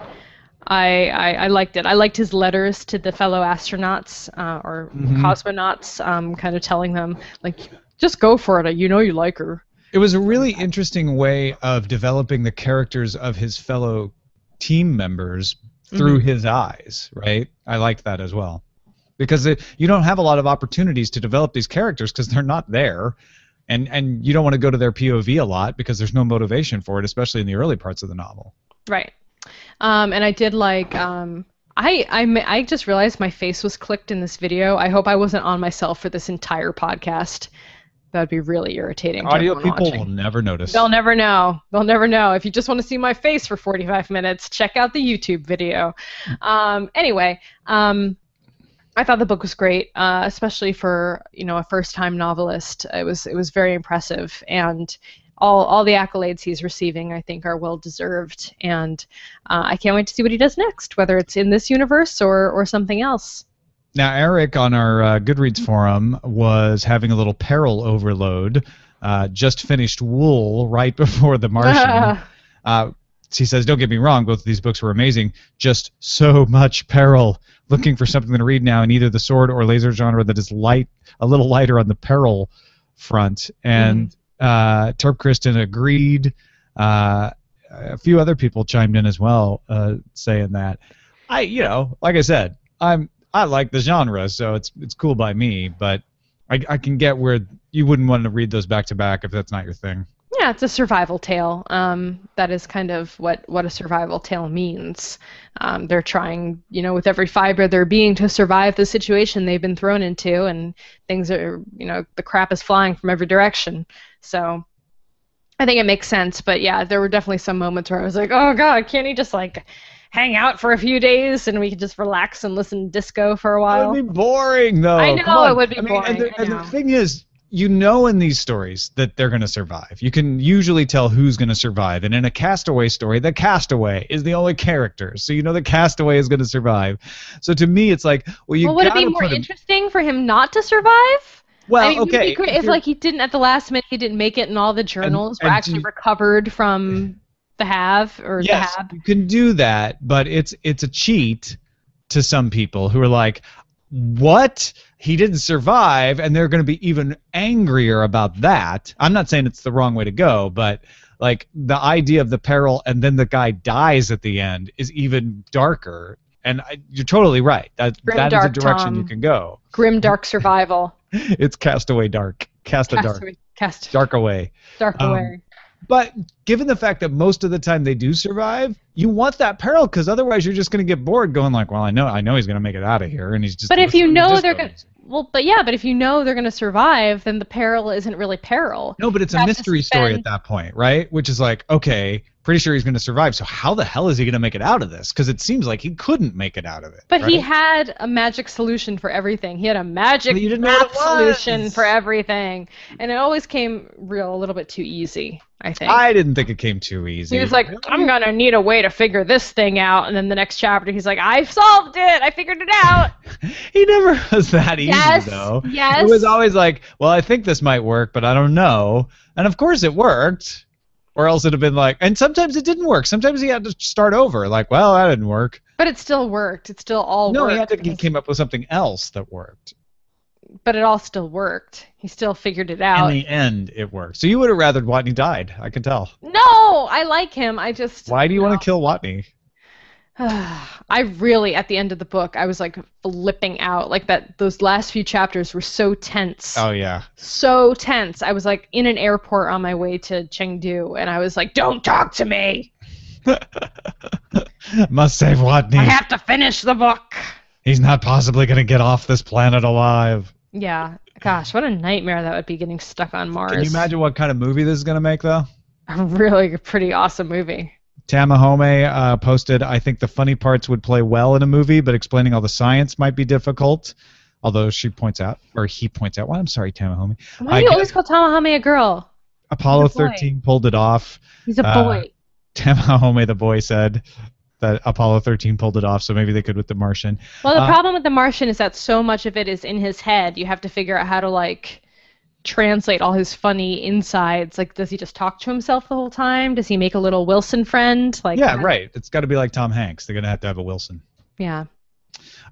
I, I I liked it. I liked his letters to the fellow astronauts uh, or Mhm. cosmonauts, um, kind of telling them like, just go for it. You know you like her. It was a really interesting way of developing the characters of his fellow team members through Mm-hmm. his eyes, right? I liked that as well. Because it, you don't have a lot of opportunities to develop these characters because they're not there. And, and you don't want to go to their POV a lot because there's no motivation for it, especially in the early parts of the novel. Right. Um, and I did like. Um, I, I I just realized my face was clicked in this video. I hope I wasn't on myself for this entire podcast. That'd be really irritating. Audio people watching. will never notice. They'll never know. They'll never know. If you just want to see my face for 45 minutes, check out the YouTube video. Um, anyway, um, I thought the book was great, uh, especially for you know a first-time novelist. It was it was very impressive, and all all the accolades he's receiving, I think, are well deserved, and uh, I can't wait to see what he does next, whether it's in this universe or or something else. Now, Eric on our uh, Goodreads forum was having a little peril overload. Uh, just finished Wool right <laughs> before The Martian. <laughs> uh, he says, "Don't get me wrong, both of these books were amazing. Just so much peril. Looking for something to read now in either the sword or laser genre that is light, a little lighter on the peril front." And mm. uh, Terp Kristen agreed. Uh, a few other people chimed in as well, uh, saying that. I, you know, like I said, I'm I like the genre, so it's it's cool by me. But I, I can get where you wouldn't want to read those back to back if that's not your thing. Yeah, it's a survival tale. Um, that is kind of what, what a survival tale means. Um, they're trying, you know, with every fiber of their being to survive the situation they've been thrown into, and things are, you know, the crap is flying from every direction. So I think it makes sense. But yeah, there were definitely some moments where I was like, oh god, can't he just like hang out for a few days and we could just relax and listen to disco for a while? It would be boring though. I know it would be I mean, boring. And the, and the thing is, you know in these stories that they're going to survive. You can usually tell who's going to survive. And in a castaway story, the castaway is the only character. So you know the castaway is going to survive. So to me, it's like, well, you well, would it be more interesting for him not to survive? Well, I mean, okay. If, like he didn't at the last minute, he didn't make it, and all the journals and, were actually recovered from the have or yes, the have. you can do that, but it's it's a cheat to some people who are like, what? He didn't survive, and they're going to be even angrier about that. I'm not saying it's the wrong way to go, but like the idea of the peril and then the guy dies at the end is even darker. And I, you're totally right. That Grim that dark, is a direction Tom. you can go. Grim dark survival. <laughs> it's Castaway Dark. Cast a dark. Castaway. Cast. Dark away. Dark Um, away. But given the fact that most of the time they do survive, you want that peril because otherwise you're just going to get bored, going like, "Well, I know, I know he's going to make it out of here," and he's just. But if you know they're gonna, well, but yeah, but if you know they're gonna survive, then the peril isn't really peril. No, but it's a have to mystery story at that point, right? Which is like, okay, pretty sure he's going to survive. So how the hell is he going to make it out of this? Because it seems like he couldn't make it out of it. But he had a magic solution for everything. He had a magic But you didn't know what math it was. solution for everything, and it always came real a little bit too easy. I think. I didn't think it came too easy. he was like, "I'm gonna need a way to figure this thing out," and then the next chapter, he's like, "I solved it. I figured it out." <laughs> he never was that easy yes. though. Yes. It was always like, well, I think this might work, but I don't know. And of course it worked. Or else it'd have been like, and sometimes it didn't work. Sometimes he had to start over. Like, well, that didn't work. but it still worked. It still all no, worked. he had to. He came up with something else that worked. but it all still worked. He still figured it out. In the end, it worked. So you would have rather Watney died. I can tell. No, I like him. I just. Why do you want to kill Watney? <sighs> I really, at the end of the book, I was like flipping out. Like that, those last few chapters were so tense, Oh yeah. so tense. I was like in an airport on my way to Chengdu, and I was like, "Don't talk to me. <laughs> Must save Watney. I have to finish the book." He's not possibly going to get off this planet alive. Yeah, gosh, what a nightmare that would be getting stuck on Mars. Can you imagine what kind of movie this is going to make, though? A really pretty awesome movie. Tamahome uh, posted, I think the funny parts would play well in a movie, but explaining all the science might be difficult. Although she points out, or he points out, well, I'm sorry, Tamahome. Why do you guess- always call Tamahome a girl? Apollo a 13 pulled it off. He's a Uh, boy. Tamahome, the boy, said that Apollo 13 pulled it off, so maybe they could with the Martian. Well, the Uh, problem with The Martian is that so much of it is in his head. You have to figure out how to like translate all his funny insides. Like, does he just talk to himself the whole time? Does he make a little Wilson friend? Like, yeah, right. It's got to be like Tom Hanks. They're going to have to have a Wilson. Yeah.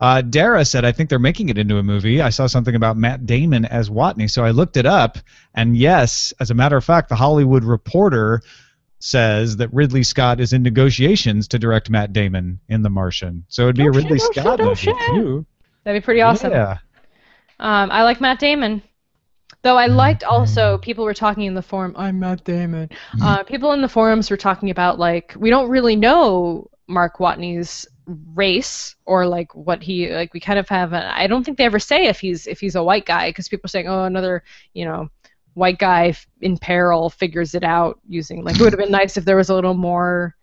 Uh, Dara said, I think they're making it into a movie. I saw something about Matt Damon as Watney, so I looked it up. And yes, as a matter of fact, the Hollywood Reporter says that Ridley Scott is in negotiations to direct Matt Damon in The Martian. So it'd be Oh, a Ridley oh, shit, Scott oh, movie shit. too. That'd be pretty awesome. Yeah. Um, I like Matt Damon. Though I mm-hmm. liked also mm-hmm. people were talking in the forum. I'm Matt Damon. Mm-hmm. Uh, people in the forums were talking about like we don't really know Mark Watney's race or like what he like. We kind of have. I I don't think they ever say if he's if he's a white guy because people are saying oh another you know white guy in peril figures it out using like it would have been nice if there was a little more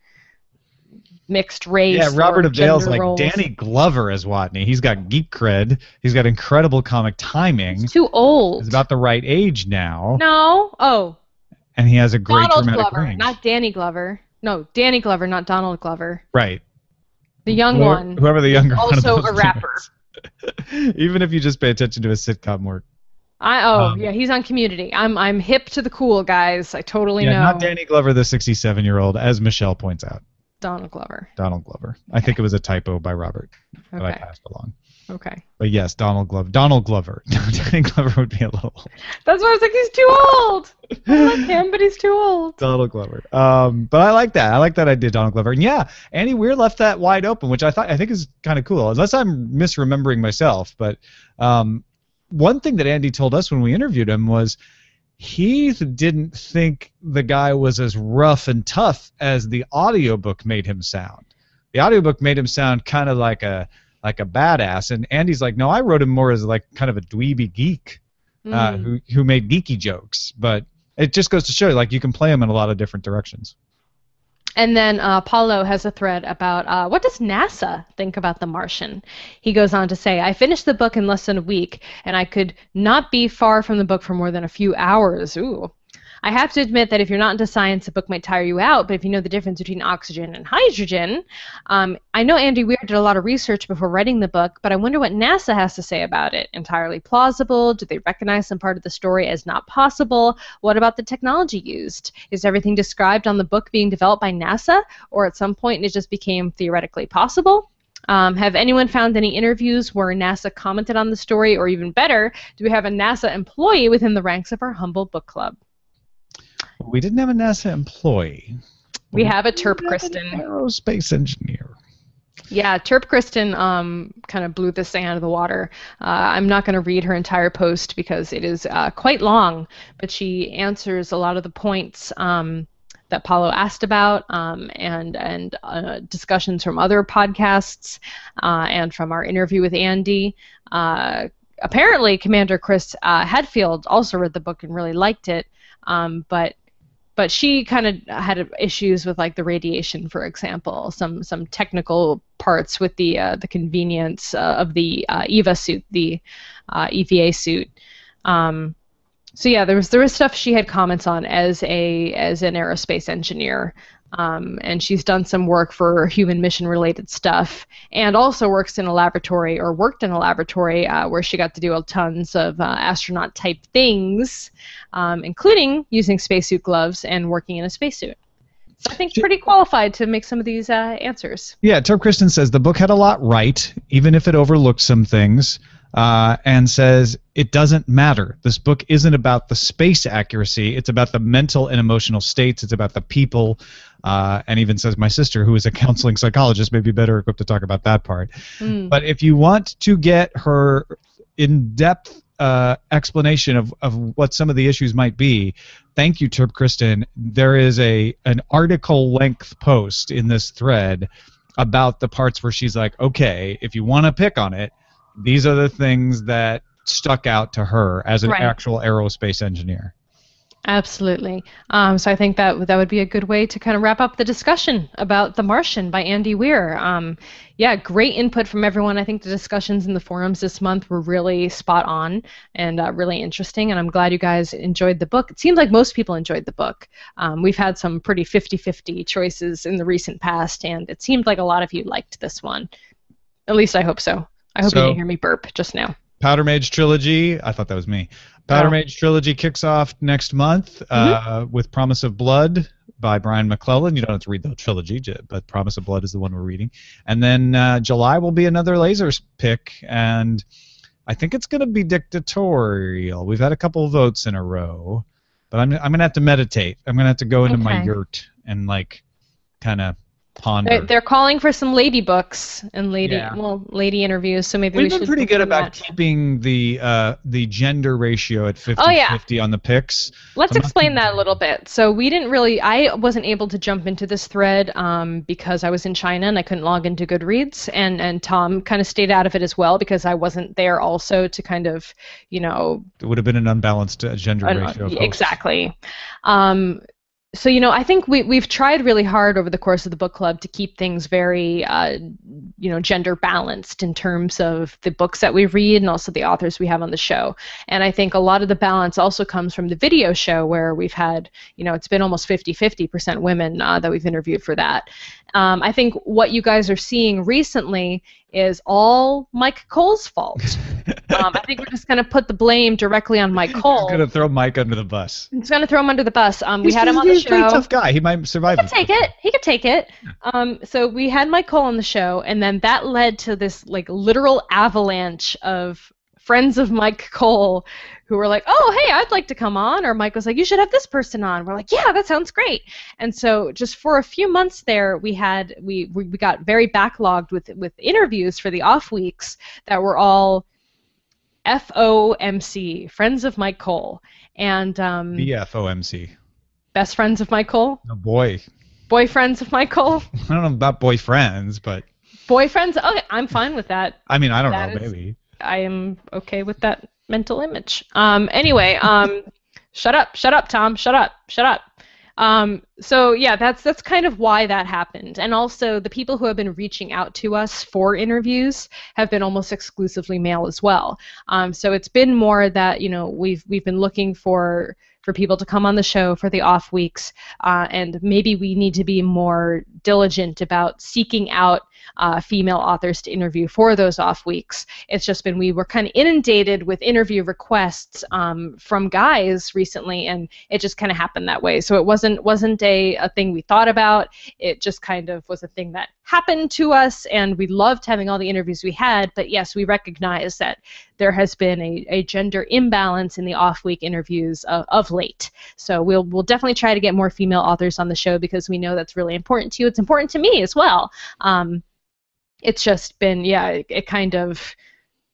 mixed race. Yeah, Robert Dale's like roles. Danny Glover as Watney. He's got geek cred. He's got incredible comic timing. He's too old. He's about the right age now. no. Oh. and he has a great Donald dramatic Glover, range. not Danny Glover. No, Danny Glover, not Donald Glover. right. The young Whoever- one. Whoever the younger one Also a rapper. <laughs> Even if you just pay attention to his sitcom work. I oh Um, yeah, he's on Community. I'm I'm hip to the cool guys. I totally yeah, know not Danny Glover, the 67-year-old, as Michelle points out. Donald Glover. Donald Glover. I think it was a typo by Robert that I passed along. Okay. But yes, Donald Glover. Donald Glover. <laughs> Donald Glover would be a little. That's why I was like, he's too old. I like him, but he's too old. Donald Glover. Um, but I like that. I like that idea, Donald Glover. And yeah, Andy Weir left that wide open, which I thought I think is kind of cool. Unless I'm misremembering myself, but um, one thing that Andy told us when we interviewed him was he didn't think the guy was as rough and tough as the audiobook made him sound. The audiobook made him sound kind of like a like a badass, and Andy's like, no, I wrote him more as like kind of a dweeby geek uh, Mm. who who made geeky jokes. But it just goes to show, like, you can play him in a lot of different directions. And then uh, Paulo has a thread about uh, what does NASA think about The Martian? He goes on to say, I finished the book in less than a week, and I could not be far from the book for more than a few hours. Ooh. I have to admit that if you're not into science, the book might tire you out, but if you know the difference between oxygen and hydrogen, um, I know Andy Weir did a lot of research before writing the book, but I wonder what NASA has to say about it. Entirely plausible? Do they recognize some part of the story as not possible? What about the technology used? Is everything described on the book being developed by NASA, or at some point it just became theoretically possible? Um, have anyone found any interviews where NASA commented on the story, or even better, do we have a NASA employee within the ranks of our humble book club? We didn't have a NASA employee. We have a Terp Kristen. aerospace engineer. Yeah, Terp Kristen um, kind of blew this thing out of the water. Uh, I'm not going to read her entire post because it is uh, quite long, but she answers a lot of the points um, that Paulo asked about um, and and uh, discussions from other podcasts uh, and from our interview with Andy. Uh, apparently, Commander Chris uh, Hadfield also read the book and really liked it, um, but but she kind of had issues with like the radiation, for example, some some technical parts with the uh, the convenience uh, of the uh, EVA suit, the uh, EVA suit. Um, so yeah, there was there was stuff she had comments on as a as an aerospace engineer, um, and she's done some work for human mission related stuff, and also works in a laboratory or worked in a laboratory uh, where she got to do tons of uh, astronaut type things, um, including using spacesuit gloves and working in a spacesuit. So I think pretty qualified to make some of these uh, answers. Yeah, Terp Kristen says the book had a lot right, even if it overlooked some things, uh, and says it doesn't matter. This book isn't about the space accuracy, it's about the mental and emotional states, it's about the people, uh, and even says my sister, who is a counseling psychologist, may be better equipped to talk about that part. Mm. But if you want to get her in depth uh, explanation of, of what some of the issues might be, thank you, Terp Kristen. There is a an article length post in this thread about the parts where she's like, okay, if you want to pick on it, these are the things that stuck out to her as an Right. actual aerospace engineer. Absolutely. Um, so I think that that would be a good way to kind of wrap up the discussion about The Martian by Andy Weir. Um, yeah, great input from everyone. I think the discussions in the forums this month were really spot on and uh, really interesting, and I'm glad you guys enjoyed the book. It seems like most people enjoyed the book. Um, we've had some pretty 50 50 choices in the recent past, and it seemed like a lot of you liked this one. At least I hope so. I hope you So- didn't hear me burp just now. Powder Mage trilogy. I thought that was me. Powder Oh. Mage trilogy kicks off next month uh, with Promise of Blood by Brian McClellan. You don't have to read the trilogy, but Promise of Blood is the one we're reading. And then uh, July will be another lasers pick, and I think it's going to be dictatorial. We've had a couple of votes in a row, but I'm I'm going to have to meditate. I'm going to have to go into my yurt and like kind of ponder. They're, they're calling for some lady books and lady Yeah. well lady interviews. So maybe We've we been pretty good about that. keeping the uh, the gender ratio at 50-50 Oh, yeah. on the picks. Let's I'm explain that a little bit. So we didn't really. I wasn't able to jump into this thread um, because I was in China and I couldn't log into Goodreads, and and Tom kind of stayed out of it as well because I wasn't there also to kind of, you know, It would have been an unbalanced uh, gender ratio. exactly. Um, so you know i think we, we've tried really hard over the course of the book club to keep things very uh, you know gender balanced in terms of the books that we read and also the authors we have on the show. And i think a lot of the balance also comes from the video show where we've had you know it's been almost 50 50% women uh, that we've interviewed for that. Um, I think what you guys are seeing recently is all Mike Cole's fault. <laughs> um, I think we're just going to put the blame directly on Mike Cole. He's going to throw Mike under the bus. He's going to throw him under the bus. Um, we He's- had him on the show. he's a pretty tough guy. He might survive. He could take it. He could take it. Um, so we had Mike Cole on the show, and then that led to this like literal avalanche of friends of Mike Cole who were like, "Oh, hey, I'd like to come on," or Mike was like, "You should have this person on." We're like, "Yeah, that sounds great." And so just for a few months there, we had we we we got very backlogged with with interviews for the off weeks that were all FOMC, friends of Mike Cole, and um, BFOMC. best friends of Mike Cole, Oh boy. boyfriends of Mike Cole. <laughs> I don't know about boyfriends, but Boyfriends? Okay, I'm fine with that. I mean, I don't That know. is- Maybe. I am okay with that mental image. Um, anyway, um, <laughs> shut up, shut up, Tom, shut up, shut up. Um, so yeah, that's that's kind of why that happened, and also the people who have been reaching out to us for interviews have been almost exclusively male as well. Um, so it's been more that you know we've we've been looking for for people to come on the show for the off weeks, uh, and maybe we need to be more diligent about seeking out uh, female authors to interview for those off weeks. It's just been we were kind of inundated with interview requests um, from guys recently, and it just kind of happened that way. So it wasn't wasn't a, a thing we thought about. It just kind of was a thing that happened to us, and we loved having all the interviews we had. But yes, we recognize that there has been a, a gender imbalance in the off week interviews of, of late. So we'll we'll definitely try to get more female authors on the show because we know that's really important to you. It's important to me as well. Um, it's just been yeah it, it kind of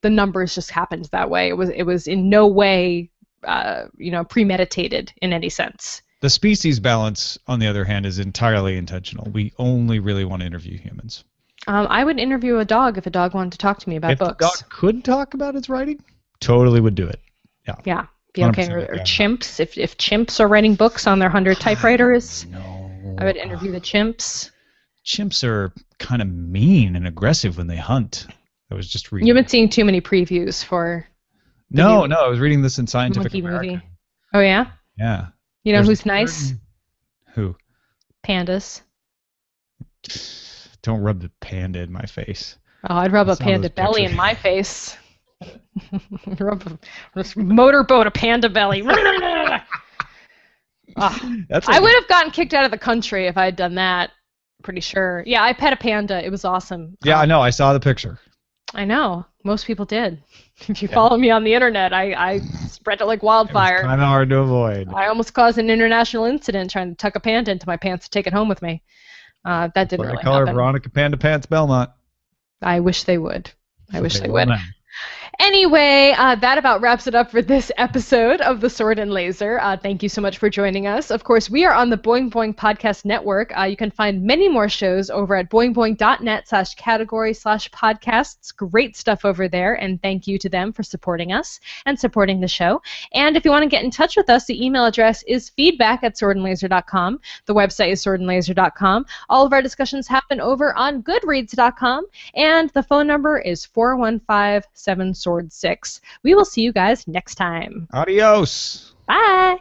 the numbers just happened that way it was it was in no way uh, you know premeditated in any sense The species balance, on the other hand, is entirely intentional. We only really want to interview humans. um, i would interview a dog if a dog wanted to talk to me about if books dog could talk about its writing, totally would do it. yeah Yeah. be okay or, or chimps if, if chimps are writing books on their 100 <sighs> typewriters No. i would interview the chimps Chimps are kind of mean and aggressive when they hunt. I was just reading. you've been seeing too many previews for no, no, I was reading this in Scientific American. movie oh yeah Yeah. you know There's who's nice certain- Who? pandas Don't rub the panda in my face. Oh, I'd rub I a panda belly in my face. <laughs> rub a motorboat a panda belly. <laughs> Ah, That's I would have gotten kicked out of the country if I had done that. Pretty sure. Yeah, I pet a panda. It was awesome. Yeah, I Um, know. I saw the picture. I know. Most people did. <laughs> If you Yeah. follow me on the internet, I, I <sighs> spread it like It wildfire. kind of hard to avoid. I almost caused an international incident trying to tuck a panda into my pants to take it home with me. Uh, that didn't What I really her happen. Veronica Panda Pants Belmont. I wish they would. I wish they will would. now. Anyway, uh, that about wraps it up for this episode of The Sword and Laser. Uh, thank you so much for joining us. Of course, we are on the Boing Boing Podcast Network. Uh, you can find many more shows over at boingboing.net slash category slash podcasts. Great stuff over there, and thank you to them for supporting us and supporting the show. And if you want to get in touch with us, the email address is feedback at swordandlaser.com. The website is swordandlaser.com. All of our discussions happen over on goodreads.com, and the phone number is 415 7 Sword 6. We will see you guys next time. Adios. Bye.